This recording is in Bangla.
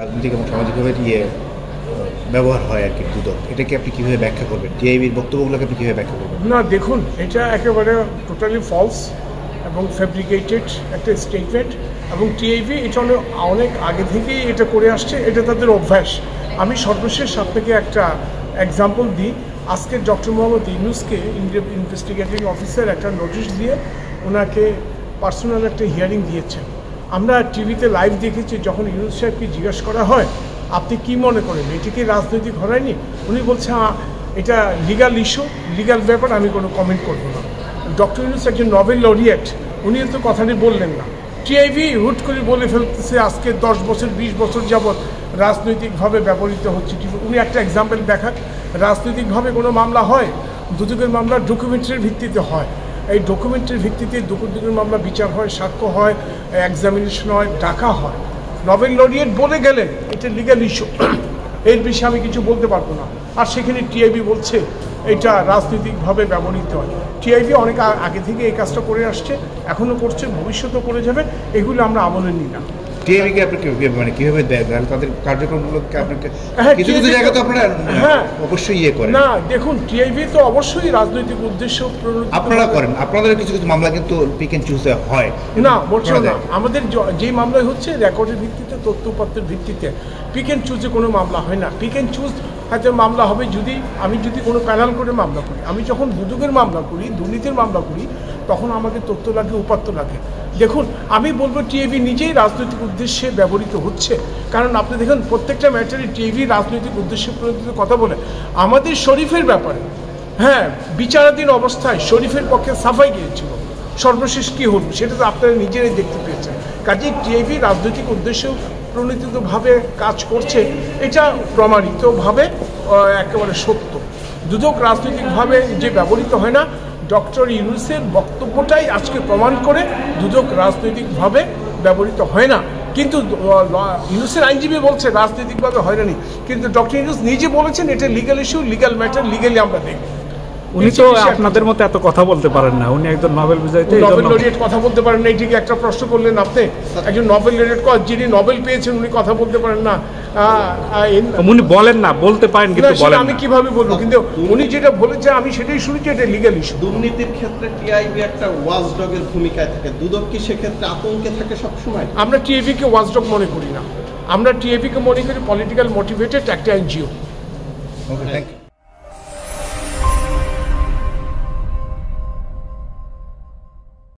রাজনৈতিক এবং সামাজিকভাবে ইয়ে ব্যবহার হয় আর কি দুদক। এটাকে আপনি কীভাবে ব্যাখ্যা করবেন? টিআইবির বক্তব্যগুলোকে আপনি কীভাবে ব্যাখ্যা করবেন? না, দেখুন, এটা একেবারে টোটালি ফলস এবং ফ্যাব্রিকেটেড একটা স্টেটমেন্ট এবং টিআইবি এটা অনেক অনেক আগে থেকেই এটা করে আসছে, এটা তাদের অভ্যাস। আমি সর্বশেষ আপনাকে একটা এক্সাম্পল দিই। আজকে ডক্টর মোহাম্মদ ইউনুসকে ইনভেস্টিগেটিং অফিসার একটা নোটিশ দিয়ে ওনাকে পার্সোনাল একটা হিয়ারিং দিয়েছেন। আমরা টিভিতে লাইভ দেখেছি, যখন ইউনুস সাহেবকে জিজ্ঞাসা করা হয়, আপনি কি মনে করেন, এটি কি রাজনৈতিক হয়নি? উনি বলছে এটা লিগাল ইস্যু লিগাল ব্যাপার, আমি কোনো কমেন্ট করব না। ডক্টর ইউনুস একজন নোবেল লরিয়েট উনি তো কথাটি বললেন না। টিআইভি হুট করে বলে ফেলতেছে, আজকে দশ বছর, বিশ বছর যাবৎ রাজনৈতিকভাবে ব্যবহৃত হচ্ছে উনি একটা এক্সাম্পল দেখান রাজনৈতিকভাবে কোনো মামলা হয়, দুদকের মামলা ডকুমেন্টারির ভিত্তিতে হয়। এই ডকুমেন্টের ভিত্তিতে দুপুর দুপুর মামলা বিচার হয়, সাক্ষ্য হয় এক্সামিনেশন হয়, ডাকা হয়। নভেল লরিয়েট বলে গেলেন, এটা লিগাল ইস্যু এর বিষয়ে আমি কিছু বলতে পারব না। আর সেখানে টিআইবি বলছে, এটা রাজনৈতিকভাবে ব্যবহৃত হয়। টিআইবি অনেক আগে থেকে এই কাজটা করে আসছে এখনও করছে, ভবিষ্যতেও করে যাবে, এগুলো আমরা আমলে নিই না। টিআইবিকে আপনি মানে কীভাবে দেখবেন তাদের কার্যক্রমগুলোকে আপনাকে হ্যাঁ, কিছু কিছু জায়গায় তো আপনারা হ্যাঁ। অবশ্যই ইয়ে করেন। না দেখুন টিআইবি তো অবশ্যই রাজনৈতিক উদ্দেশ্য আপনারা করেন আপনাদের কিছু কিছু মামলা কিন্তু পিক অ্যান্ড চুজে হয়। না না আমাদের য- মামলায় হচ্ছে রেকর্ডের ভিত্তিতে তথ্যপত্রের ভিত্তিতে পিক অ্যান্ড চুজে কোনো মামলা হয় না। পিক অ্যান্ড চুজ হয়তো মামলা হবে যদি আমি যদি কোনো প্যানেল করে মামলা করি আমি যখন দুদকের মামলা করি দুর্নীতির মামলা করি তখন আমাকে তথ্য লাগে, উপাত্ত লাগে। দেখুন, আমি বলব টিএভি নিজেই রাজনৈতিক উদ্দেশ্যে ব্যবহৃত হচ্ছে। কারণ আপনি দেখুন, প্রত্যেকটা ম্যাটারে টিএভি রাজনৈতিক উদ্দেশ্যে প্রণোদিত কথা বলে। আমাদের শরীফের ব্যাপারে হ্যাঁ বিচারাধীন অবস্থায় শরীফের পক্ষে সাফাই গিয়েছিল। সর্বশেষ কী হলো, সেটা তো আপনারা নিজেরাই দেখতে পেয়েছেন। কাজেই টিআইভি রাজনৈতিক উদ্দেশ্য প্রণোদিতভাবে কাজ করছে, এটা প্রমাণিতভাবে একেবারে সত্য। দুদক রাজনৈতিকভাবে যে ব্যবহৃত হয় না ডক্টর ইউনুসের বক্তব্যটাই আজকে প্রমাণ করে দুদক রাজনৈতিকভাবে ব্যবহৃত হয় না। কিন্তু ইউনুসের আইনজীবী বলছে রাজনৈতিকভাবে হয়রানি। কিন্তু ডক্টর ইউনুস নিজে বলেছেন এটা legal issue legal matter legally আমরা দেখব। উনি তো আপনাদের মতো এত কথা বলতে পারেন না। উনি একজন নোবেল বিজয়ীতে এই নোবেল লরিয়েট কথা বলতে পারেন না এটিকে একটা প্রশ্ন করলেন আপনি। একজন নোবেল লরিয়েট যিনি নোবেল পেয়েছেন উনি কথা বলতে পারেন না। উনি বলেন না বলতে পারেন কিন্তু বলেন আমি কীভাবে বলব? কিন্তু উনি যেটা বলেছে আমি সেটাই শুনেছি এটা লিগাল ইস্যু দুর্নীতির ক্ষেত্রে টিআইবি একটা ওয়াচডগের ভূমিকায় থাকে। দুদক কি সেক্ষেত্রে আতঙ্কে থাকে সবসময়? আমরা টিএভিকে ওয়াচডগ মনে করি না। আমরা টিএভিকে মনে করি পলিটিক্যাল মোটিভেটেড একটা এনজিও ওকে থ্যাংক ইউ